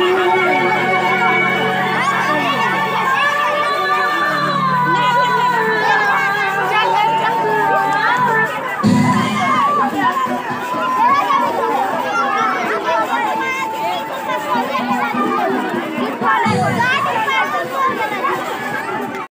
you.